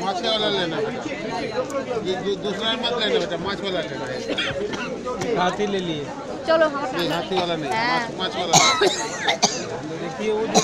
माछ वाला लेना बेटा। दूसरा मत लेना बेटा माछ वाला लेना है। हाथी ले लिए। चलो हाथी वाला नहीं हाँ। माछ माछ वाला देखिए वो जो